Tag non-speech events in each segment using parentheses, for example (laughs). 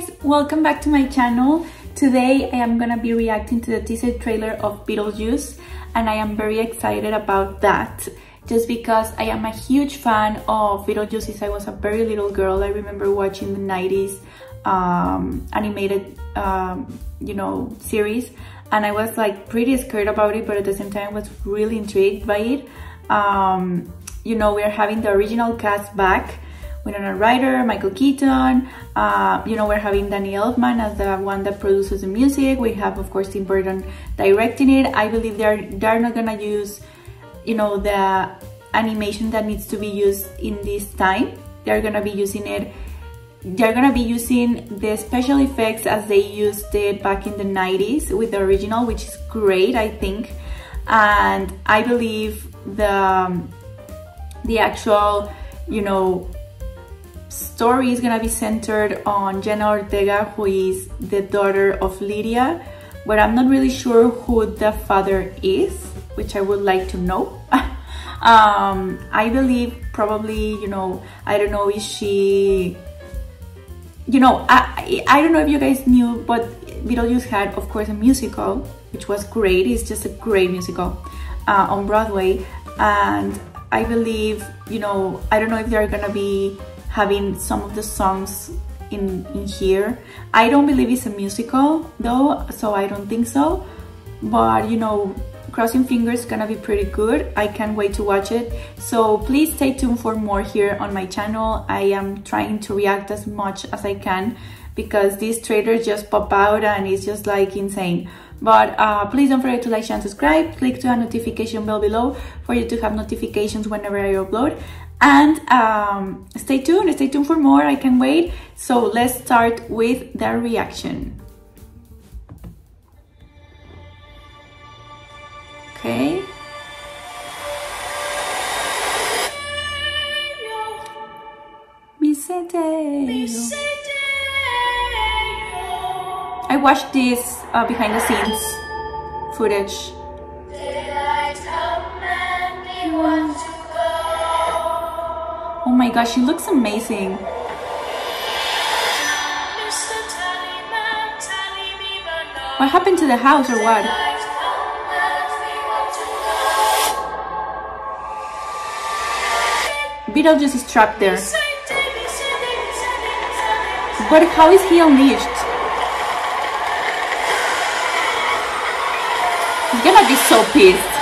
guys, welcome back to my channel. Today I am gonna be reacting to the teaser trailer of Beetlejuice and I am very excited about that just because I am a huge fan of Beetlejuice since I was a very little girl. I remember watching the 90s um, animated, um, you know, series and I was like pretty scared about it but at the same time I was really intrigued by it. Um, you know, we're having the original cast back Winona Ryder, Michael Keaton, uh, you know, we're having Danny Elfman as the one that produces the music. We have, of course, Tim Burton directing it. I believe they're, they're not gonna use, you know, the animation that needs to be used in this time. They're gonna be using it, they're gonna be using the special effects as they used it back in the 90s with the original, which is great, I think. And I believe the, the actual, you know, story is gonna be centered on Jenna Ortega, who is the daughter of Lydia, but I'm not really sure who the father is, which I would like to know. (laughs) um, I believe probably, you know, I don't know if she, you know, I, I don't know if you guys knew, but Beetlejuice had, of course, a musical, which was great. It's just a great musical uh, on Broadway. And I believe, you know, I don't know if they're gonna be having some of the songs in, in here. I don't believe it's a musical though, so I don't think so. But you know, crossing fingers gonna be pretty good. I can't wait to watch it. So please stay tuned for more here on my channel. I am trying to react as much as I can because these trailers just pop out and it's just like insane. But uh, please don't forget to like, share, and subscribe. Click to a notification bell below for you to have notifications whenever I upload. And um, stay tuned, stay tuned for more, I can wait. So let's start with the reaction. Okay. I watched this uh, behind the scenes footage. Oh my gosh, she looks amazing. What happened to the house or what? Beetlejuice is trapped there. But how is he unleashed? He's gonna be so pissed.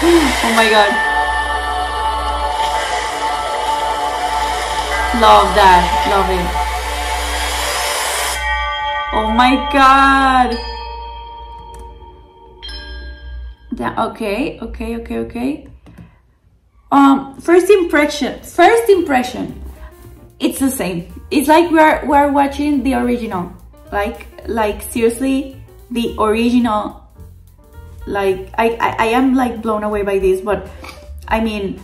(sighs) Oh my god. Love that. Love it. Oh my god. That okay, okay, okay, okay. Um first impression. First impression. It's the same. It's like we're we're watching the original. Like like seriously the original like I, I, I am like blown away by this but I mean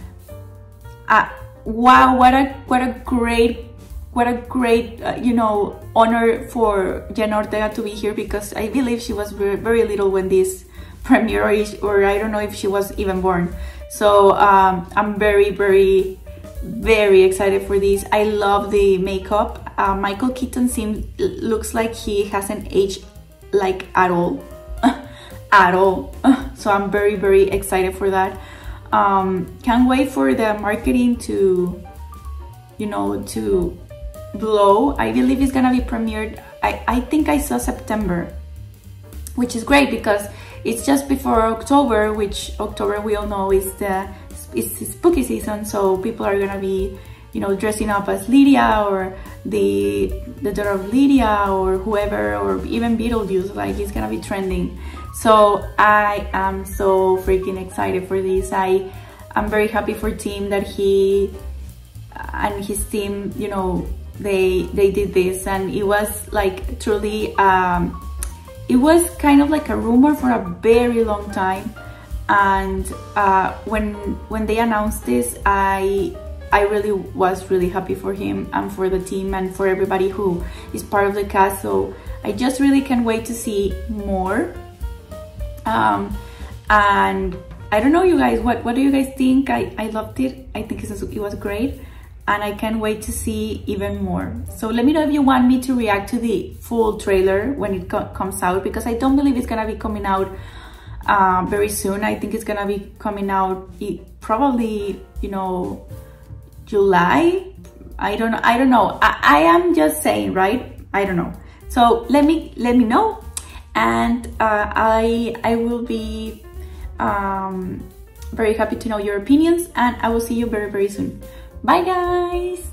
uh, wow what a what a great what a great uh, you know honor for Jen Ortega to be here because I believe she was very, very little when this (laughs) premiere or, or I don't know if she was even born. So um, I'm very very very excited for this. I love the makeup. Uh, Michael Keaton seems looks like he hasn't aged like at all at all. So I'm very, very excited for that. Um, can't wait for the marketing to, you know, to blow. I believe it's gonna be premiered, I, I think I saw September, which is great because it's just before October, which October we all know is the it's spooky season, so people are gonna be, you know, dressing up as Lydia or the the daughter of Lydia or whoever, or even Beetlejuice, like it's gonna be trending. So I am so freaking excited for this. I I'm very happy for Tim that he and his team, you know, they they did this. And it was like truly um it was kind of like a rumor for a very long time. And uh, when when they announced this I I really was really happy for him and for the team and for everybody who is part of the cast. So I just really can't wait to see more um, and I don't know you guys, what, what do you guys think? I, I loved it. I think it was, it was great and I can't wait to see even more. So let me know if you want me to react to the full trailer when it co comes out because I don't believe it's gonna be coming out uh, very soon. I think it's gonna be coming out probably, you know, July. I don't know. I don't know. I, I am just saying, right? I don't know. So let me let me know, and uh, I I will be um, very happy to know your opinions and I will see you very, very soon. Bye guys!